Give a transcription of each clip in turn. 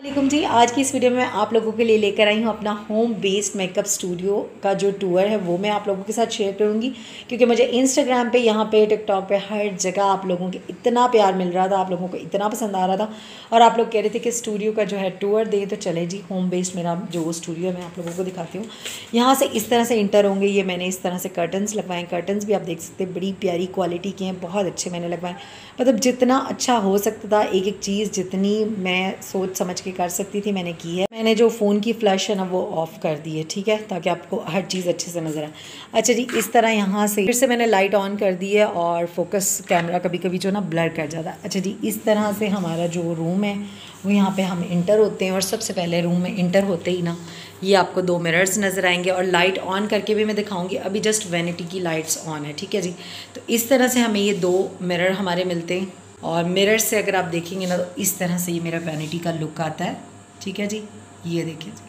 वालेकुम जी, आज की इस वीडियो में आप लोगों के लिए लेकर आई हूँ अपना होम बेस्ड मेकअप स्टूडियो का जो टूर है, वो मैं आप लोगों के साथ शेयर करूँगी। क्योंकि मुझे इंस्टाग्राम पे, यहाँ पे टिकटॉक पे, हर जगह आप लोगों के इतना प्यार मिल रहा था, आप लोगों को इतना पसंद आ रहा था। और आप लोग कह रहे थे कि स्टूडियो का जो है टूर दे तो चले जी होम बेस्ड मेरा जो स्टूडियो है, मैं आप लोगों को दिखाती हूँ। यहाँ से इस तरह से इंटर होंगे, ये मैंने इस तरह से कर्टन्स लगवाए कर्टन्स भी आप देख सकते हैं, बड़ी प्यारी क्वालिटी के हैं, बहुत अच्छे मैंने लगवाए मतलब जितना अच्छा हो सकता था एक एक चीज़, जितनी मैं सोच समझ के कर सकती थी, मैंने की है। मैंने जो फ़ोन की फ्लैश है ना, वो ऑफ़ कर दी है, ठीक है? ताकि आपको हर चीज़ अच्छे से नज़र आए। अच्छा जी, इस तरह यहाँ से फिर से मैंने लाइट ऑन कर दी है और फोकस कैमरा कभी कभी जो ना ब्लर कर जाता है। अच्छा जी, इस तरह से हमारा जो रूम है, वो यहाँ पे हम इंटर होते हैं और सबसे पहले रूम में इंटर होते ही ना, ये आपको दो मिरर्स नज़र आएँगे और लाइट ऑन करके भी मैं दिखाऊँगी। अभी जस्ट वैनिटी की लाइट्स ऑन है, ठीक है जी? तो इस तरह से हमें ये दो मिरर हमारे मिलते हैं। और मिरर से अगर आप देखेंगे ना तो इस तरह से ये मेरा वैनिटी का लुक आता है। ठीक है जी? ये देखिए जी।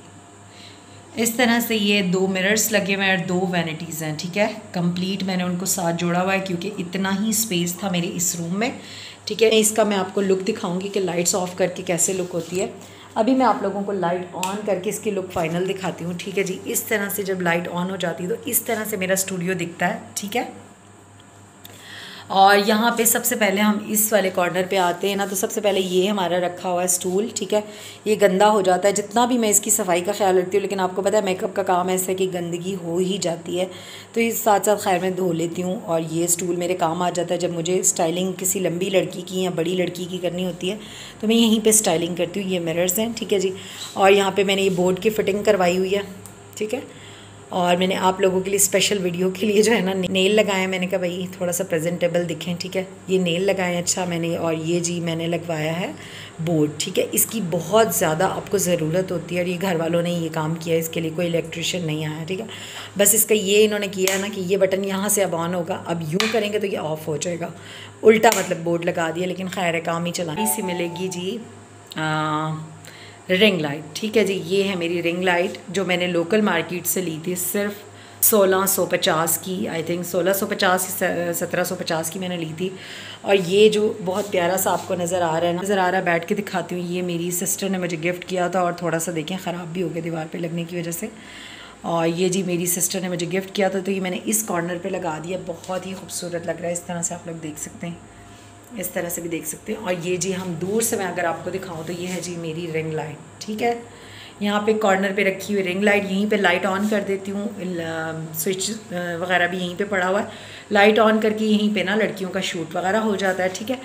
इस तरह से ये दो मिरर्स लगे हुए हैं और दो वैनिटीज़ हैं, ठीक है? कंप्लीट मैंने उनको साथ जोड़ा हुआ है क्योंकि इतना ही स्पेस था मेरे इस रूम में। ठीक है, इसका मैं आपको लुक दिखाऊँगी कि लाइट्स ऑफ़ करके कैसे लुक होती है। अभी मैं आप लोगों को लाइट ऑन करके इसकी लुक फाइनल दिखाती हूँ, ठीक है जी? इस तरह से जब लाइट ऑन हो जाती है तो इस तरह से मेरा स्टूडियो दिखता है, ठीक है? और यहाँ पे सबसे पहले हम इस वाले कॉर्नर पे आते हैं ना तो सबसे पहले ये हमारा रखा हुआ है स्टूल ठीक है? ये गंदा हो जाता है। जितना भी मैं इसकी सफ़ाई का ख्याल रखती हूँ, लेकिन आपको पता है मेकअप का काम ऐसा है कि गंदगी हो ही जाती है। तो इस साथ साथ खैर मैं धो लेती हूँ और ये स्टूल मेरे काम आ जाता है। जब मुझे स्टाइलिंग किसी लंबी लड़की की या बड़ी लड़की की करनी होती है तो मैं यहीं पर स्टाइलिंग करती हूँ। ये मिरर्स हैं, ठीक है जी? और यहाँ पर मैंने ये बोर्ड की फ़िटिंग करवाई हुई है, ठीक है? और मैंने आप लोगों के लिए स्पेशल वीडियो के लिए जो है ना नेल लगाए मैंने कहा, भाई, थोड़ा सा प्रेजेंटेबल दिखें, ठीक है? ये नेल लगाए अच्छा मैंने, और ये जी मैंने लगवाया है बोर्ड ठीक है? इसकी बहुत ज़्यादा आपको ज़रूरत होती है और ये घर वालों ने ये काम किया है, इसके लिए कोई इलेक्ट्रिशियन नहीं आया, ठीक है? बस इसका ये इन्होंने किया है ना कि ये बटन यहाँ से अब ऑन होगा। अब यूँ करेंगे तो ये ऑफ़ हो जाएगा। उल्टा मतलब बोर्ड लगा दिया, लेकिन खैर काम ही चला। इसी मिलेगी जी रिंग लाइट। ठीक है जी, ये है मेरी रिंग लाइट जो मैंने लोकल मार्केट से ली थी। सिर्फ़ सोलह सौ पचास की आई थिंक सोलह सौ पचास सत्रह सौ पचास की मैंने ली थी। और ये जो बहुत प्यारा सा आपको नज़र आ रहा है नज़र आ रहा है, बैठ के दिखाती हूँ। ये मेरी सिस्टर ने मुझे गिफ्ट किया था और थोड़ा सा देखें, ख़राब भी हो गया दीवार पे लगने की वजह से। और ये जी मेरी सिस्टर ने मुझे गिफ्ट किया था तो ये मैंने इस कॉर्नर पे लगा दिया। बहुत ही खूबसूरत लग रहा है, इस तरह से आप लोग देख सकते हैं। इस तरह से भी देख सकते हैं। और ये जी हम दूर से मैं अगर आपको दिखाऊँ तो ये है जी मेरी रिंग लाइट ठीक है? यहाँ पे कॉर्नर पे रखी हुई रिंग लाइट यहीं पे लाइट ऑन कर देती हूँ। स्विच वगैरह भी यहीं पे पड़ा हुआ है। लाइट ऑन करके यहीं पे ना लड़कियों का शूट वगैरह हो जाता है, ठीक है?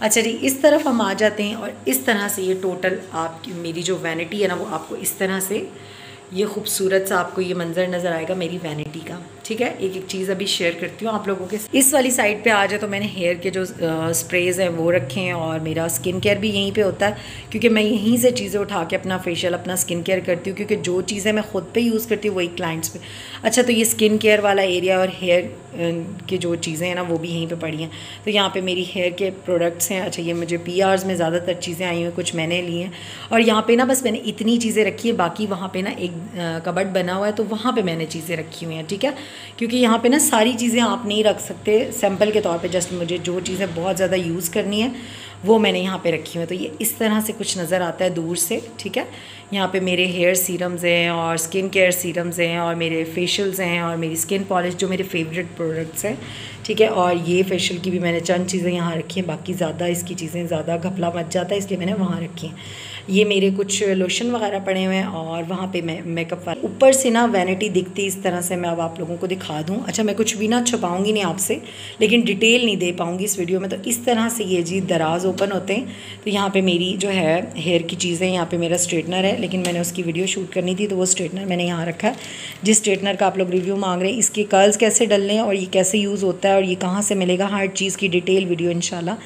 अच्छा जी, इस तरफ़ हम आ जाते हैं और इस तरह से ये टोटल आपकी, मेरी जो वैनिटी है ना, वो आपको इस तरह से ये खूबसूरत सा आपको ये मंज़र नज़र आएगा मेरी वैनिटी का। ठीक है? एक एक चीज़ अभी शेयर करती हूँ आप लोगों के इस वाली साइड पे आ जाए तो मैंने हेयर के जो स्प्रेज हैं वो रखे हैं और मेरा स्किन केयर भी यहीं पे होता है। क्योंकि मैं यहीं से चीज़ें उठा के अपना फेशियल अपना स्किन केयर करती हूँ क्योंकि जो चीज़ें मैं ख़ुद पे यूज़ करती हूँ वही क्लाइंट्स पे। अच्छा तो ये स्किन केयर वाला एरिया और हेयर की जो चीज़ें हैं ना वो भी यहीं पर पड़ी हैं। तो यहाँ पर मेरी हेयर के प्रोडक्ट्स हैं। अच्छा ये मुझे पी में ज़्यादातर चीज़ें आई हुई कुछ मैंने ली हैं। और यहाँ पर ना बस मैंने इतनी चीज़ें रखी है, बाकी वहाँ पर ना एक कबड बना हुआ है तो वहाँ पर मैंने चीज़ें रखी हुई हैं, ठीक है? क्योंकि यहाँ पे ना सारी चीज़ें आप नहीं रख सकते सैंपल के तौर पे जस्ट मुझे जो चीज़ें बहुत ज़्यादा यूज़ करनी है, वो मैंने यहाँ पे रखी हुई है। तो ये इस तरह से कुछ नज़र आता है दूर से, ठीक है? यहाँ पे मेरे हेयर सीरम्स हैं और स्किन केयर सीरम्स हैं और मेरे फेशियल्स हैं और मेरी स्किन पॉलिश जो मेरे फेवरेट प्रोडक्ट्स हैं, ठीक है? और ये फेशियल की भी मैंने चंद चीज़ें यहाँ रखी हैं, बाकी ज़्यादा इसकी चीज़ें ज़्यादा घपला मच जाता है, इसलिए मैंने वहाँ रखी हैं। ये मेरे कुछ लोशन वगैरह पड़े हुए हैं और वहाँ पे मैं मेकअप वाला। ऊपर से ना वैनिटी दिखती इस तरह से मैं अब आप लोगों को दिखा दूँ। अच्छा मैं कुछ भी ना छुपाऊँगी नहीं आपसे, लेकिन डिटेल नहीं दे पाऊँगी इस वीडियो में। तो इस तरह से ये जी दराज ओपन होते हैं। तो यहाँ पर मेरी जो है हेयर की चीज़ें, यहाँ पर मेरा स्ट्रेटनर है, लेकिन मैंने उसकी वीडियो शूट करनी थी तो वो स्ट्रेटनर मैंने यहाँ रखा है। जिस स्ट्रेटनर का आप लोग रिव्यू मांग रहे हैं, इसके कर्ल्स कैसे डल डलने और ये कैसे यूज़ होता है और ये कहाँ से मिलेगा, हर चीज़ की डिटेल वीडियो इनशाला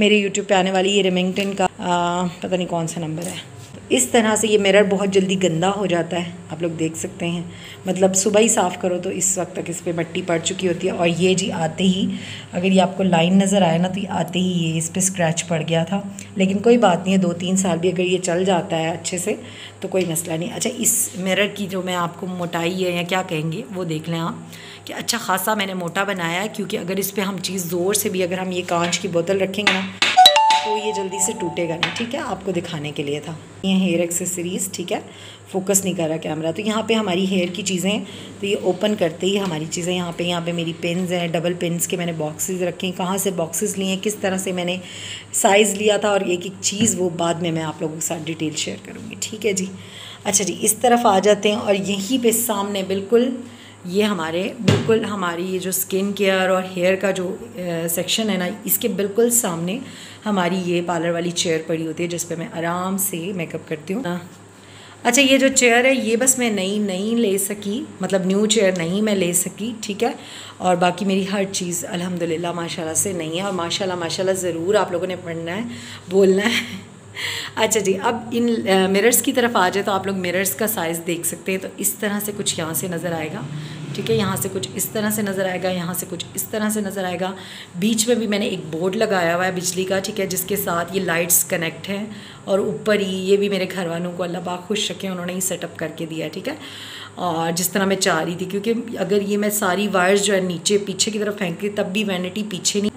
मेरे यूट्यूब पे आने वाली ये रिमिंगटन का पता नहीं कौन सा नंबर है। इस तरह से ये मिरर बहुत जल्दी गंदा हो जाता है। आप लोग देख सकते हैं। मतलब सुबह ही साफ़ करो तो इस वक्त तक इस पर मट्टी पड़ चुकी होती है। और ये जी आते ही, अगर ये आपको लाइन नज़र आए ना तो ये आते ही ये इस पर स्क्रैच पड़ गया था। लेकिन कोई बात नहीं है दो तीन साल भी अगर ये चल जाता है अच्छे से तो कोई मसला नहीं। अच्छा इस मिरर की जो मैं आपको मोटाई है या क्या कहेंगे, वो देख लें आप कि अच्छा खासा मैंने मोटा बनाया है, क्योंकि अगर इस पर हम चीज़ ज़ोर से भी, अगर हम ये कांच की बोतल रखेंगे ना तो ये जल्दी से टूटेगा नहीं, ठीक है? आपको दिखाने के लिए था। ये हेयर एक्सेसरीज़ ठीक है? फोकस नहीं कर रहा कैमरा तो यहाँ पे हमारी हेयर की चीज़ें तो ये ओपन करते ही हमारी चीज़ें यहाँ पे यहाँ पे मेरी पेन्स हैं डबल पेन्स के मैंने बॉक्सेस रखे हैं। कहाँ से बॉक्सेस लिए हैं, किस तरह से मैंने साइज़ लिया था, और एक एक चीज़ वो बाद में मैं आप लोगों के साथ डिटेल शेयर करूँगी, ठीक है जी? अच्छा जी, इस तरफ़ आ जाते हैं, और यहीं पर सामने बिल्कुल ये हमारे बिल्कुल हमारी ये जो स्किन केयर और हेयर का जो सेक्शन है ना, इसके बिल्कुल सामने हमारी ये पार्लर वाली चेयर पड़ी होती है जिस पे मैं आराम से मेकअप करती हूँ। अच्छा ये जो चेयर है, ये बस मैं नई नहीं ले सकी मतलब न्यू चेयर नहीं मैं ले सकी, ठीक है? और बाकी मेरी हर चीज़, अल्हम्दुलिल्लाह, माशाल्लाह से नहीं है। और माशाल्लाह माशाल्लाह ज़रूर आप लोगों ने पढ़ना है, बोलना है। अच्छा जी, अब इन मिरर्स की तरफ़ आ जाए तो आप लोग मिरर्स का साइज़ देख सकते हैं तो इस तरह से कुछ यहाँ से नज़र आएगा, ठीक है? यहाँ से कुछ इस तरह से नज़र आएगा, यहाँ से कुछ इस तरह से नज़र आएगा। बीच में भी मैंने एक बोर्ड लगाया हुआ है बिजली का, ठीक है? जिसके साथ ये लाइट्स कनेक्ट हैं और ऊपर ही ये भी मेरे घर वालों को अल्लाह पाक खुश रखें, उन्होंने ही सेटअप करके दिया ठीक है? और जिस तरह मैं चाह रही थी, क्योंकि अगर ये मैं सारी वायर्स जो है नीचे, पीछे की तरफ़ फेंक तब भी वैनिटी पीछे नहीं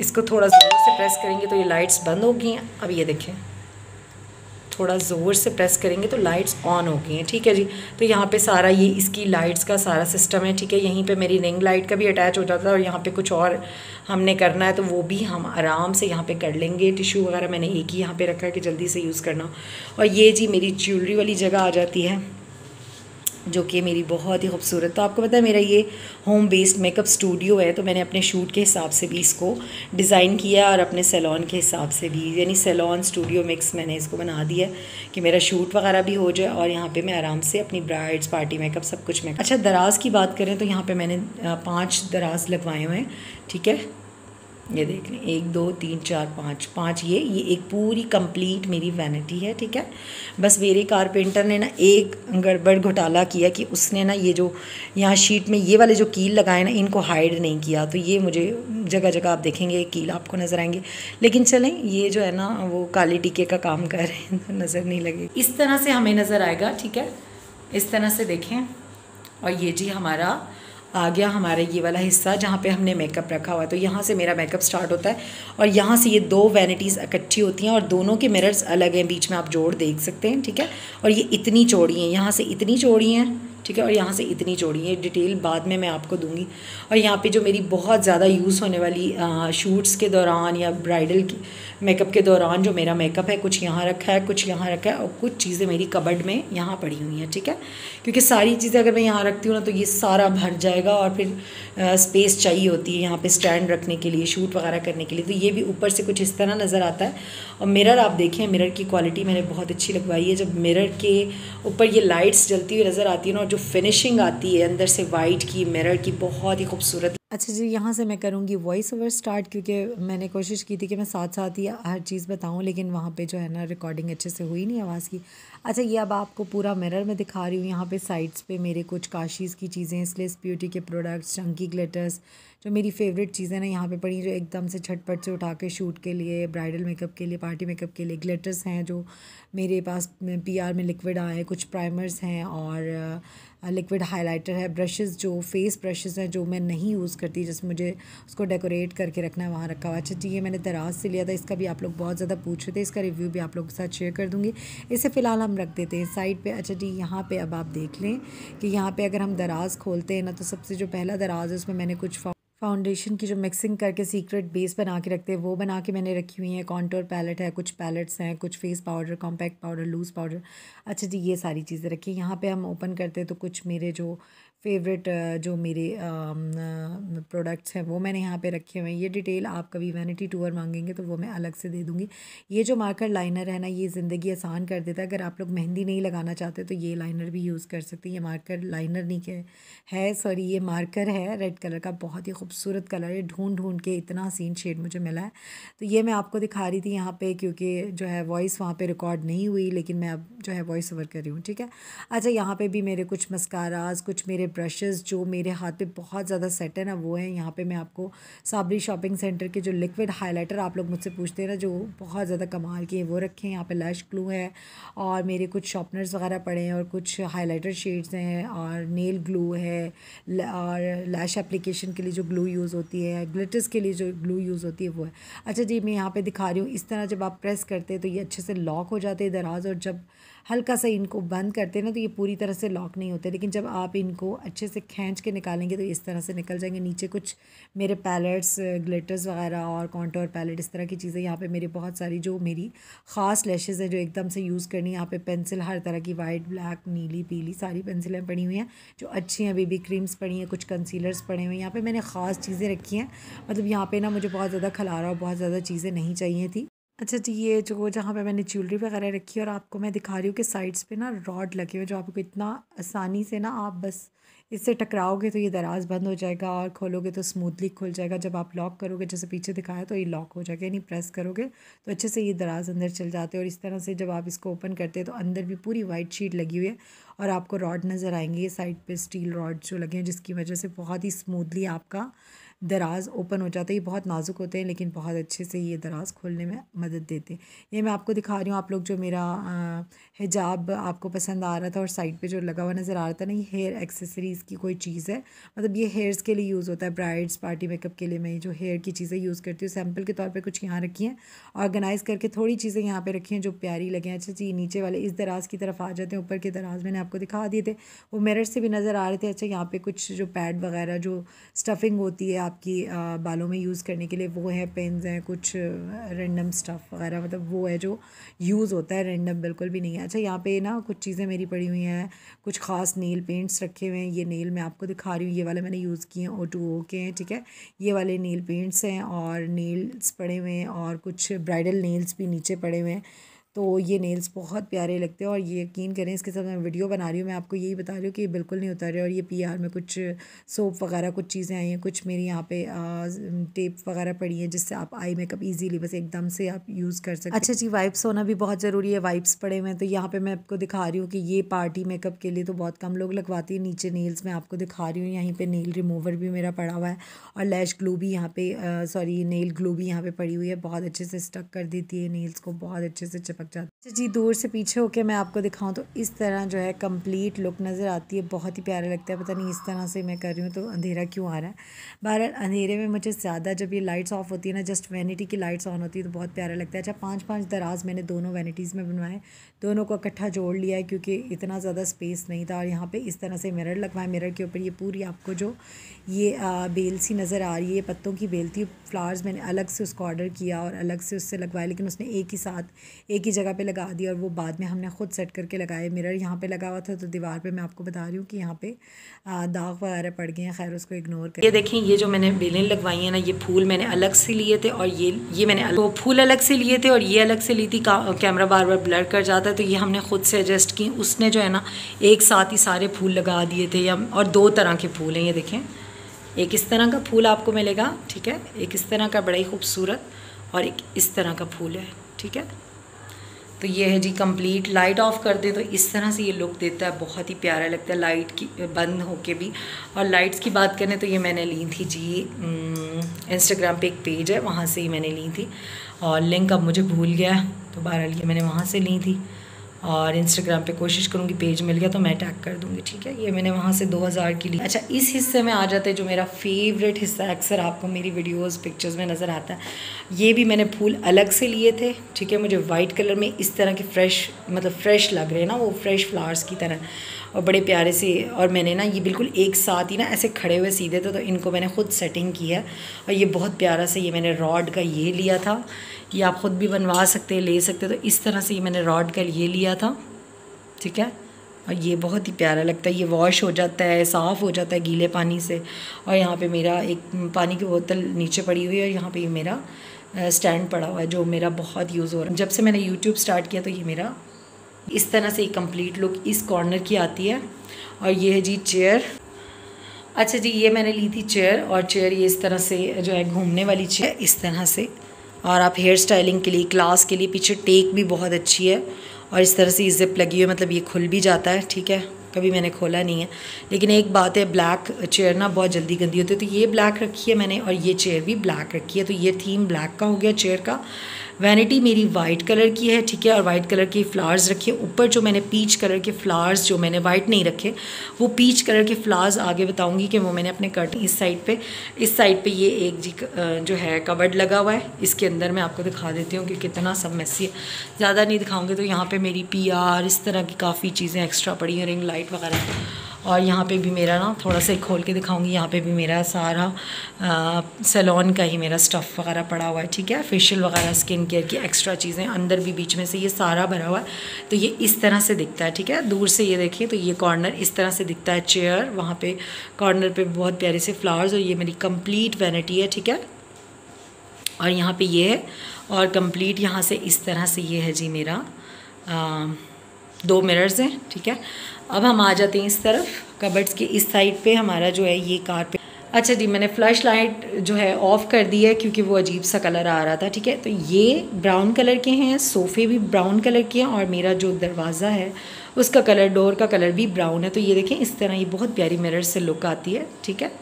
इसको थोड़ा ज़ोर से प्रेस करेंगे तो ये लाइट्स बंद हो गई हैं। अब ये देखें। थोड़ा ज़ोर से प्रेस करेंगे तो लाइट्स ऑन हो गई हैं, ठीक है जी? तो यहाँ पे सारा ये, इसकी लाइट्स का सारा सिस्टम है, ठीक है? यहीं पे मेरी रिंग लाइट का भी अटैच हो जाता है और यहाँ पे कुछ और हमने करना है तो वो भी हम आराम से यहाँ पे कर लेंगे। टिश्यू वगैरह मैंने एक ही यहाँ पे रखा है कि जल्दी से यूज़ करना और ये जी मेरी ज्वेलरी वाली जगह आ जाती है। जो कि मेरी बहुत ही खूबसूरत तो आपको पता है मेरा ये होम बेस्ड मेकअप स्टूडियो है तो मैंने अपने शूट के हिसाब से भी इसको डिज़ाइन किया और अपने सैलॉन के हिसाब से भी, यानी सैलॉन स्टूडियो मिक्स मैंने इसको बना दिया कि मेरा शूट वगैरह भी हो जाए और यहाँ पे मैं आराम से अपनी ब्राइड्स पार्टी मेकअप सब कुछ मैं अच्छा दराज की बात करें तो यहाँ पर मैंने पाँच दराज लगवाए हुए हैं, ठीक है? ये देख लें एक, दो, तीन, चार, पाँच। पाँच, ये ये एक पूरी कंप्लीट मेरी वैनिटी है, ठीक है? बस मेरे कारपेंटर ने ना एक गड़बड़ घोटाला किया कि उसने ना ये जो यहाँ शीट में ये वाले जो कील लगाए ना, इनको हाइड नहीं किया। तो ये मुझे जगह जगह आप देखेंगे कील आपको नज़र आएँगे। लेकिन चलें, ये जो है ना, वो काले टीके का काम कर रहे हैं तो नज़र नहीं लगे इस तरह से हमें नज़र आएगा, ठीक है? इस तरह से देखें। और ये जी हमारा आ गया हमारा ये वाला हिस्सा जहाँ पे हमने मेकअप रखा हुआ है। तो यहाँ से मेरा मेकअप स्टार्ट होता है और यहाँ से ये दो वैनिटीज़ इकट्ठी होती हैं और दोनों के मिरर्स अलग हैं, बीच में आप जोड़ देख सकते हैं, ठीक है? और ये इतनी चौड़ी हैं, यहाँ से इतनी चौड़ी हैं, ठीक है? और यहाँ से इतनी चौड़ी है डिटेल बाद में मैं आपको दूँगी। और यहाँ पे जो मेरी बहुत ज़्यादा यूज़ होने वाली शूट्स के दौरान या ब्राइडल की मेकअप के दौरान जो मेरा मेकअप है कुछ यहाँ रखा है कुछ यहाँ रखा है और कुछ चीज़ें मेरी कबड में यहाँ पड़ी हुई हैं ठीक है? क्योंकि सारी चीज़ें अगर मैं यहाँ रखती हूँ ना तो ये सारा भर जाएगा और फिर आ, स्पेस चाहिए होती है यहाँ पर स्टैंड रखने के लिए शूट वगैरह करने के लिए। तो ये भी ऊपर से कुछ इस तरह नज़र आता है। और मिरर आप देखें मिरर की क्वालिटी मैंने बहुत अच्छी लगवाई है। जब मिरर के ऊपर ये लाइट्स जलती हुई नज़र आती है ना और जो फिनिशिंग आती है अंदर से वाइट की मिरर की बहुत ही खूबसूरत अच्छा जी, यहाँ से मैं करूँगी वॉइस ओवर स्टार्ट क्योंकि मैंने कोशिश की थी कि मैं साथ साथ ही हर चीज़ बताऊँ, लेकिन वहाँ पे जो है ना रिकॉर्डिंग अच्छे से हुई नहीं आवाज़ की। अच्छा ये अब आपको पूरा मिरर में दिखा रही हूँ। यहाँ पे साइड्स पे मेरे कुछ काशीज़ की चीज़ें स्लेस ब्यूटी के प्रोडक्ट्स चंकी ग्लिटर्स जो मेरी फेवरेट चीज़ें ना यहाँ पर पड़ी जो एकदम से झटपट से उठा के शूट के लिए ब्राइडल मेकअप के लिए पार्टी मेकअप के लिए ग्लिटर्स हैं जो मेरे पास पी में लिक्विड आए, कुछ प्राइमर्स हैं और लिक्विड हाइलाइटर है ब्रशेज़ जो फेस ब्रशेज़ हैं जो मैं नहीं यूज़ करती, जिसमें मुझे उसको डेकोरेट करके रखना है, वहाँ रखा हुआ अच्छा जी, ये मैंने दराज से लिया था, इसका भी आप लोग बहुत ज़्यादा पूछ रहे थे, इसका रिव्यू भी आप लोग के साथ शेयर कर दूँगी। इसे फ़िलहाल हम रख देते हैं साइड पर अच्छा जी, यहाँ पर अब आप देख लें कि यहाँ पर अगर हम दराज खोलते हैं ना तो सबसे जो पहला दराज है, उसमें मैंने कुछ फाउंडेशन की जो मिक्सिंग करके सीक्रेट बेस बना के रखते हैं, वो बना के मैंने रखी हुई है। कॉन्टोर पैलेट है, कुछ पैलेट्स हैं, कुछ face powder compact powder loose powder अच्छा जी, ये सारी चीज़ें रखी यहाँ पे हम ओपन करते हैं तो कुछ मेरे जो फेवरेट जो मेरे प्रोडक्ट्स हैं, वो मैंने यहाँ पे रखे हुए हैं। ये डिटेल आप कभी वैनिटी टूर मांगेंगे तो वो मैं अलग से दे दूँगी। ये जो मार्कर लाइनर है ना, ये ज़िंदगी आसान कर देता है। अगर आप लोग मेहंदी नहीं लगाना चाहते तो ये लाइनर भी यूज़ कर सकते हैं। ये मार्कर लाइनर नहीं है है सॉरी ये मार्कर है रेड कलर का बहुत ही खूबसूरत कलर है। ढूंढ ढूंढ के इतना सीन शेड मुझे मिला है। तो ये मैं आपको दिखा रही थी यहाँ पर क्योंकि जो है वॉइस वहाँ पर रिकॉर्ड नहीं हुई, लेकिन मैं अब जो है वॉइस ओवर कर रही हूँ, ठीक है? अच्छा यहाँ पर भी मेरे कुछ मस्काराज कुछ मेरे ब्रशेज़ जो मेरे हाथ पे बहुत ज़्यादा सेट है ना, वो है। यहाँ पे मैं आपको साबरी शॉपिंग सेंटर के जो लिक्विड हाइलाइटर आप लोग मुझसे पूछते हैं ना, जो बहुत ज़्यादा कमाल के हैं, वो रखे हैं। यहाँ पे लैश ग्लू है और मेरे कुछ शॉपनर्स वगैरह पड़े हैं और कुछ हाईलाइटर शेड्स हैं और नेल ग्लू है और लैश एप्लीकेशन के लिए जो ग्लू यूज़ होती है ग्लिटर्स के लिए जो ग्लू यूज़ होती है, वो है। अच्छा जी, मैं यहाँ पे दिखा रही हूँ। इस तरह जब आप प्रेस करते हैं तो ये अच्छे से लॉक हो जाते हैं दराज और जब हल्का सा इनको बंद करते हैं ना तो ये पूरी तरह से लॉक नहीं होते। लेकिन जब आप इनको अच्छे से खींच के निकालेंगे तो इस तरह से निकल जाएँगे। नीचे कुछ मेरे पैलेट्स ग्लिटर्स वगैरह और कॉन्टोर पैलेट इस तरह की चीज़ें यहाँ पे मेरी बहुत सारी जो मेरी ख़ास लैशेज़ हैं, जो एकदम से यूज़ करनी यहाँ पे पेंसिल हर तरह की वाइट ब्लैक नीली, पीली सारी पेंसिलें पड़ी हुई हैं, जो अच्छी हैं। बेबी क्रीम्स पड़ी हैं, कुछ कंसीलर्स पड़े हुए हैं। यहाँ पर मैंने ख़ास चीज़ें रखी हैं। मतलब यहाँ पर ना मुझे बहुत ज़्यादा खलारा और बहुत ज़्यादा चीज़ें नहीं चाहिए थी। अच्छा जी ये जो जहाँ पे मैंने ज्वेलरी वगैरह रखी है और आपको मैं दिखा रही हूँ कि साइड्स पे ना रॉड लगे हुए जो आपको इतना आसानी से ना आप बस इससे टकराओगे तो ये दराज बंद हो जाएगा और खोलोगे तो स्मूथली खुल जाएगा। जब आप लॉक करोगे, जैसे पीछे दिखाया तो ये लॉक हो जाएगा, यानी प्रेस करोगे तो अच्छे से ये दराज अंदर चल जाते हैं। और इस तरह से जब आप इसको ओपन करते हैं तो अंदर भी पूरी वाइट शीट लगी हुई है और आपको रॉड नज़र आएँगे साइड पर स्टील रॉड जो लगे हैं, जिसकी वजह से बहुत ही स्मूथली आपका दराज ओपन हो जाता है, ये बहुत नाजुक होते हैं, लेकिन बहुत अच्छे से ये दराज खोलने में मदद देते हैं। ये मैं आपको दिखा रही हूँ, आप लोग जो मेरा हिजाब आपको पसंद आ रहा था और साइड पे जो लगा हुआ नज़र आ रहा था ना, ये हेयर एक्सेसरीज़ की कोई चीज़ है। मतलब ये हेयर्स के लिए यूज़ होता है ब्राइड्स पार्टी मेकअप के लिए मैं जो हेयर की चीज़ें यूज़ करती हूँ सैंपल के तौर पर कुछ यहाँ रखी हैं ऑर्गेनाइज़ करके थोड़ी चीज़ें यहाँ पर रखी हैं जो प्यारी लगे अच्छा जी, नीचे वाले इस दराज की तरफ़ आ जाते हैं, ऊपर के दराज मैंने आपको दिखा दिए थे। वो मेरर से भी नज़र आ रहे थे अच्छा यहाँ पर कुछ जो पैड वगैरह, जो स्टफिंग होती है आपकी बालों में यूज़ करने के लिए वो है पेन्स हैं, कुछ रेंडम स्टफ़ वगैरह मतलब वो है जो यूज़ होता है रेंडम बिल्कुल भी नहीं है। अच्छा यहाँ पे ना कुछ चीज़ें मेरी पड़ी हुई हैं, कुछ ख़ास नेल पेंट्स रखे हुए हैं, ये नेल मैं आपको दिखा रही हूँ, ये वाले मैंने यूज़ किए हैं ओ टू ओ के हैं, ठीक है? ये वाले नेल पेंट्स हैं और नेल्स पड़े हुए हैं और कुछ ब्राइडल नेल्स भी नीचे पड़े हुए हैं। तो ये नेल्स बहुत प्यारे लगते हैं और ये यकीन करें इसके साथ मैं वीडियो बना रही हूँ, मैं आपको यही बता रही हूँ कि ये बिल्कुल नहीं उतर रहे और ये पीआर में कुछ सोप वगैरह कुछ चीज़ें आई हैं, कुछ मेरी यहाँ पे टेप वगैरह पड़ी हैं जिससे आप आई मेकअप ईजीली बस एकदम से आप यूज़ कर सकते अच्छा जी वाइप्स होना भी बहुत ज़रूरी है वाइप्स पड़े हुए हैं तो यहाँ पर मैं आपको दिखा रही हूँ कि ये पार्टी मेकअप के लिए तो बहुत कम लोग लगवाती हैं, नीचे नेल्स मैं आपको दिखा रही हूँ, यहीं पर नेल रिमूवर भी मेरा पड़ा हुआ है और लैश ग्लू भी यहाँ पे सॉरी नेल ग्लू भी यहाँ पर पड़ी हुई है, बहुत अच्छे से स्टक कर देती है नेल्स को, बहुत अच्छे से चिपक जाती है जी, दूर से पीछे होके मैं आपको दिखाऊँ तो इस तरह जो है कंप्लीट लुक नज़र आती है, बहुत ही प्यारा लगता है। पता नहीं इस तरह से मैं कर रही हूँ तो अंधेरा क्यों आ रहा है? बहरहाल, अंधेरे में मुझे ज़्यादा जब ये लाइट्स ऑफ़ होती है ना जस्ट वैनिटी की लाइट्स ऑन होती है तो बहुत प्यारा लगता है। अच्छा पाँच पाँच दराज मैंने दोनों वैनिटीज़ में बनवाए, दोनों को इकट्ठा जोड़ लिया है क्योंकि इतना ज़्यादा स्पेस नहीं था और यहाँ पर इस तरह से मिरर लगवाए। मिरर के ऊपर ये पूरी आपको जो ये बेल सी नज़र आ रही है पत्तों की बेल थी। फ्लावर्स मैंने अलग से उसको ऑर्डर किया और अलग से उससे लगवाया लेकिन उसने एक ही साथ, एक ही जगह पे लगा दी और वो बाद में हमने ख़ुद सेट करके लगाए। मिरर यहाँ पे लगा हुआ था तो दीवार पे मैं आपको बता रही हूँ कि यहाँ पे दाग वगैरह पड़ गए हैं। खैर, उसको इग्नोर कर। ये देखें, ये जो मैंने बेलें लगवाई हैं ना, ये फूल मैंने अलग से लिए थे और ये ये मैंने वो फूल अलग से लिए थे और ये अलग से ली थी। कैमरा बार बार ब्लर कर जाता है तो ये हमने ख़ुद से एडजस्ट की, उसने जो है ना, एक साथ ही सारे फूल लगा दिए थे। या, और दो तरह के फूल हैं, ये देखें। एक इस तरह का फूल आपको मिलेगा, ठीक है? एक इस तरह का बड़ा ही खूबसूरत और एक इस तरह का फूल है, ठीक है? तो ये है जी कंप्लीट लाइट ऑफ़ कर दे तो इस तरह से ये लुक देता है। बहुत ही प्यारा लगता है लाइट की, बंद होके भी। और लाइट्स की बात करें तो ये मैंने ली थी जी इंस्टाग्राम पे एक पेज है, वहाँ से ही मैंने ली थी। और लिंक अब मुझे भूल गया तो बहरहाल ये मैंने वहाँ से ली थी। और इंस्टाग्राम पे कोशिश करूँगी पेज मिल गया तो मैं टैग कर दूँगी, ठीक है? ये मैंने वहाँ से 2000 की ली। अच्छा इस हिस्से में आ जाते जो मेरा फेवरेट हिस्सा अक्सर आपको मेरी वीडियोस पिक्चर्स में नज़र आता है। ये भी मैंने फूल अलग से लिए थे, ठीक है? मुझे वाइट कलर में इस तरह के फ़्रेश मतलब फ़्रेश लग रहे हैं ना, वो फ्रेश फ्लावर्स की तरह। और बड़े प्यारे से, और मैंने ना ये बिल्कुल एक साथ ही ना ऐसे खड़े हुए सीधे थे तो इनको मैंने ख़ुद सेटिंग की है। और ये बहुत प्यारा से ये मैंने रॉड का ये लिया था, ये आप ख़ुद भी बनवा सकते ले सकते तो इस तरह से ये मैंने रॉड का ये लिया था, ठीक है? और ये बहुत ही प्यारा लगता है, ये वॉश हो जाता है, साफ़ हो जाता है गीले पानी से। और यहाँ पे मेरा एक पानी की बोतल नीचे पड़ी हुई है, और यहाँ पे मेरा स्टैंड पड़ा हुआ है, जो मेरा बहुत यूज़ हो रहा है। जब से मैंने यूट्यूब स्टार्ट किया तो ये मेरा इस तरह से कंप्लीट लुक इस कॉर्नर की आती है। और ये है जी चेयर अच्छा जी, ये मैंने ली थी चेयर और चेयर ये इस तरह से जो है घूमने वाली चेयर इस तरह से। और आप हेयर स्टाइलिंग के लिए क्लास के लिए पीछे टेक भी बहुत अच्छी है। और इस तरह से ज़िप लगी हुई है मतलब ये खुल भी जाता है, ठीक है? कभी मैंने खोला नहीं है। लेकिन एक बात है ब्लैक चेयर ना बहुत जल्दी गंदी होती है। तो ये ब्लैक रखी है मैंने और ये चेयर भी ब्लैक रखी है। तो ये थीम ब्लैक का हो गया चेयर का। वैनिटी मेरी वाइट कलर की है, ठीक है? और वाइट कलर के फ्लावर्स रखे ऊपर जो मैंने पीच कलर के फ्लावर्स जो मैंने वाइट नहीं रखे, वो पीच कलर के फ्लावर्स आगे बताऊँगी कि वो मैंने अपने कर्टन इस साइड पे, इस साइड पे ये एक जी जो है कवर्ड लगा हुआ है। इसके अंदर मैं आपको दिखा देती हूँ कि कितना सब मैसी है। ज़्यादा नहीं दिखाऊँगी तो यहाँ पर मेरी पीआर इस तरह की काफ़ी चीज़ें एक्स्ट्रा पड़ी हैं रिंग लाइट वगैरह। और यहाँ पे भी मेरा ना थोड़ा सा खोल के दिखाऊँगी। यहाँ पे भी मेरा सारा सैलॉन का ही मेरा स्टफ़ वगैरह पड़ा हुआ है, ठीक है? फेशियल वगैरह, स्किन केयर की एक्स्ट्रा चीज़ें अंदर भी बीच में से ये सारा भरा हुआ है। तो ये इस तरह से दिखता है, ठीक है? दूर से ये देखिए तो ये कॉर्नर इस तरह से दिखता है, चेयर वहाँ पर कॉर्नर पर बहुत प्यारे से फ्लावर्स और ये मेरी कंप्लीट वैनिटी है, ठीक है? और यहाँ पर ये है और कंप्लीट यहाँ से इस तरह से ये है जी मेरा दो मिरर्स हैं, ठीक है? अब हम आ जाते हैं इस तरफ़ कबर्ड्स के इस साइड पे, हमारा जो है ये कारपेट अच्छा जी, मैंने फ्लैश लाइट जो है ऑफ़ कर दी है, क्योंकि वो अजीब सा कलर आ रहा था, ठीक है? तो ये ब्राउन कलर के हैं सोफ़े भी ब्राउन कलर के हैं, और मेरा जो दरवाज़ा है, उसका कलर डोर का कलर भी ब्राउन है। तो ये देखें, इस तरह ये बहुत प्यारी मिरर से लुक आती है, ठीक है?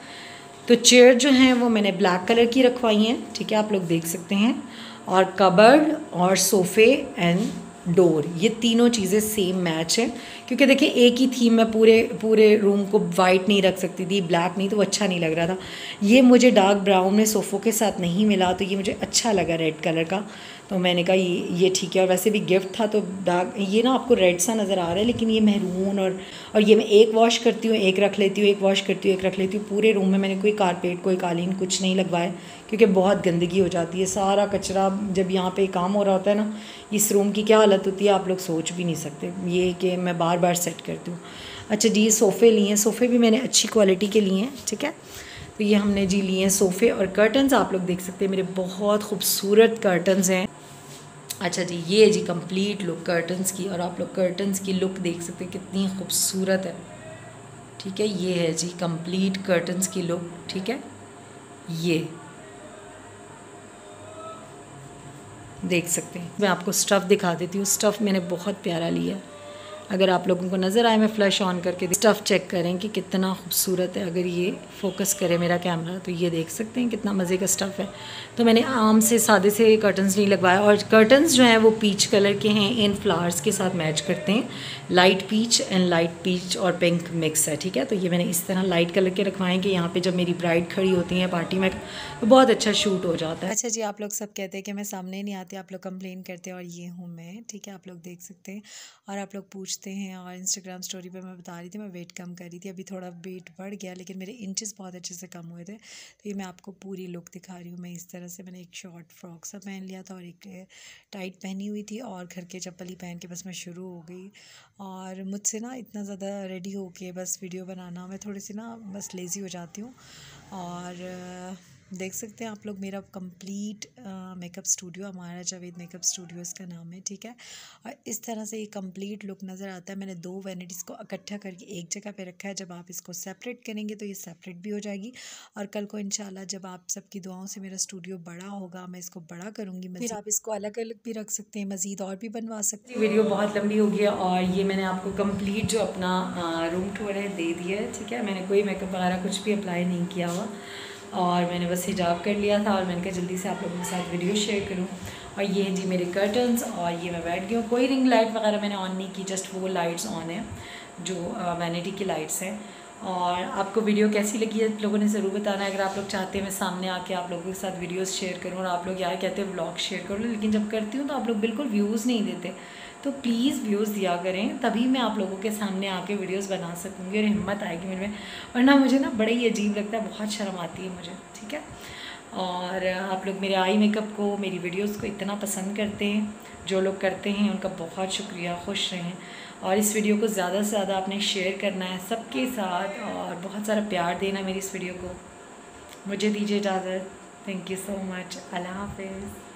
तो चेयर जो हैं, वो मैंने ब्लैक कलर की रखवाई हैं, ठीक है? आप लोग देख सकते हैं। और कबर्ड और सोफ़े एंड डोर ये तीनों चीज़ें सेम मैच हैं। क्योंकि देखिए, एक ही थीम मैं पूरे पूरे रूम को वाइट नहीं रख सकती थी ब्लैक नहीं तो अच्छा नहीं लग रहा था। ये मुझे डार्क ब्राउन में सोफ़ों के साथ नहीं मिला तो ये मुझे अच्छा लगा रेड कलर का। तो मैंने कहा, ये ठीक है। और वैसे भी गिफ्ट था तो डार्क ये ना आपको रेड सा नज़र आ रहा है, लेकिन ये महरून और और ये मैं एक वॉश करती हूँ, एक रख लेती हूँ, एक वॉश करती हूँ, एक रख लेती हूँ। पूरे रूम में मैंने कोई कारपेट कोई कालीन, कुछ नहीं लगवाया, क्योंकि बहुत गंदगी हो जाती है। सारा कचरा जब यहाँ पे काम हो रहा होता है ना, इस रूम की क्या हालत होती है, आप लोग सोच भी नहीं सकते। ये कि मैं बार बार सेट करती हूँ। अच्छा जी सोफ़े लिए हैं। सोफ़े भी मैंने अच्छी क्वालिटी के लिए हैं, ठीक है? तो ये हमने जी लिए हैं सोफ़े और कर्टन्स आप लोग देख सकते हैं, मेरे बहुत खूबसूरत कर्टन्स हैं। अच्छा जी, ये जी कंप्लीट लुक कर्टन्स की और आप लोग कर्टन्स की लुक देख सकते हैं, कितनी खूबसूरत है। ठीक है, ये है जी कंप्लीट कर्टन्स की लुक ठीक है? ये। देख सकते हैं। मैं आपको स्टफ़ दिखा देती हूँ। स्टफ़ मैंने बहुत प्यारा लिया अगर आप लोगों को नज़र आए, मैं फ्लैश ऑन करके स्टफ़ चेक करें कि कितना खूबसूरत है। अगर ये फोकस करे मेरा कैमरा तो ये देख सकते हैं कितना मज़े का स्टफ़ है। तो मैंने आम से, सादे से कर्टन्स नहीं लगवाया और कर्टन्स जो हैं, वो पीच कलर के हैं। इन फ्लावर्स के साथ मैच करते हैं। Light peach and light peach और पिंक मिक्स है, ठीक है? तो ये मैंने इस तरह लाइट कलर के रखवाएँ कि यहाँ पर जब मेरी ब्राइड खड़ी होती हैं पार्टी में तो बहुत अच्छा शूट हो जाता है। अच्छा जी, आप लोग सब कहते हैं कि मैं सामने नहीं आती, आप लोग कंप्लेन करते और ये हूँ मैं, ठीक है? आप लोग देख सकते हैं। और आप लोग पूछते हैं और इंस्टाग्राम स्टोरी पे मैं बता रही थी, मैं वेट कम कर रही थी, अभी थोड़ा वेट बढ़ गया, लेकिन मेरे इंचेस बहुत अच्छे से कम हुए थे। तो ये मैं आपको पूरी लुक दिखा रही हूँ। मैं इस तरह से मैंने एक शॉर्ट फ्रॉक सा पहन लिया था और एक टाइट पहनी हुई थी और घर के चप्पल ही पहन के बस मैं शुरू हो गई। और मुझसे ना इतना ज़्यादा रेडी होके बस वीडियो बनाना, मैं थोड़ी सी ना बस लेज़ी हो जाती हूँ। और देख सकते हैं आप लोग मेरा कंप्लीट मेकअप स्टूडियो हमारा जावेद मेकअप स्टूडियो इसका नाम है ठीक है? और इस तरह से ये कंप्लीट लुक नज़र आता है। मैंने दो वैनिटीज़ को इकट्ठा करके एक जगह पे रखा है। जब आप इसको सेपरेट करेंगे तो ये सेपरेट भी हो जाएगी। और कल को इंशाल्लाह जब आप सबकी दुआओं से मेरा स्टूडियो बड़ा होगा मैं इसको बड़ा करूँगी फिर आप इसको अलग अलग भी रख सकते हैं मज़ीद और भी बनवा सकते हैं। वीडियो बहुत लंबी हो गई और ये मैंने आपको कंप्लीट जो अपना रूम टूर है दे दिया है ठीक है? मैंने कोई मेकअप वगैरह कुछ भी अप्लाई नहीं किया हुआ। और मैंने बस हिजाब कर लिया था और मैंने कहा, जल्दी से आप लोगों के साथ वीडियो शेयर करूँ। और ये जी मेरे कर्टन्स और ये मैं बैठ गई हूँ। कोई रिंग लाइट वगैरह मैंने ऑन नहीं की जस्ट वो लाइट्स ऑन है, जो वैनिटी की लाइट्स हैं। और आपको वीडियो कैसी लगी है लोगों ने ज़रूर बताना। है अगर आप लोग चाहते हैं मैं सामने आके आप लोगों के साथ वीडियोस शेयर करूँ और आप लोग, यार कहते हैं ब्लॉग शेयर करूँ, लेकिन जब करती हूँ तो आप लोग बिल्कुल व्यूज़ नहीं देते। तो प्लीज़ व्यूज़ दिया करें, तभी मैं आप लोगों के सामने आके वीडियोस बना सकूँगी और हिम्मत आएगी मेरे में। वरना मुझे ना बड़ा ही अजीब लगता है, बहुत शर्म आती है मुझे, ठीक है? और आप लोग मेरे आई मेकअप को, मेरी वीडियोस को इतना पसंद करते हैं, जो लोग करते हैं, उनका बहुत शुक्रिया, खुश रहें। और इस वीडियो को ज़्यादा से ज़्यादा आपने शेयर करना है सबके साथ और बहुत सारा प्यार देना मेरी इस वीडियो को। मुझे दीजिए इजाज़त। थैंक यू सो मच अल्लाह हाफिज़।